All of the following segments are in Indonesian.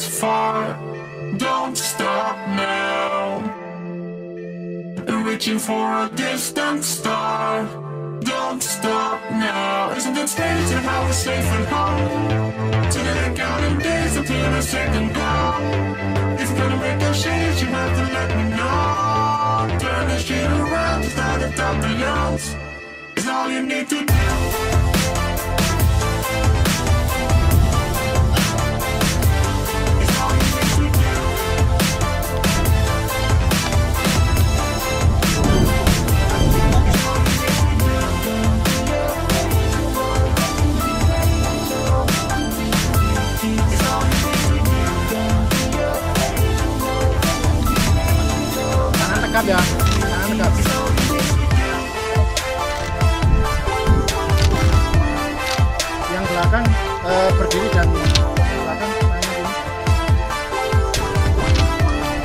This far. Don't stop now. Reaching for a distant star. Don't stop now. Isn't it strange how we're safe and home? That I counting days until a second go. If you're gonna make a change, you have to let me know. Turn the shit around, start at top beyond. It's all you need to do. Tegap ya. Tegap. Yang belakang eh, berdiri dan belakang.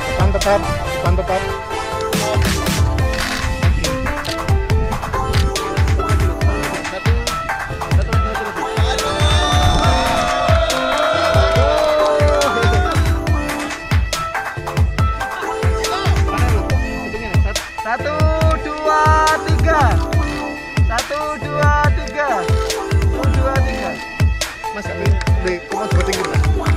Depan tetap, depan tetap. Satu, dua, tiga. Satu, dua, tiga. Satu, dua, tiga. Mas, ambil di kumon Jawa Tinggi. Mas.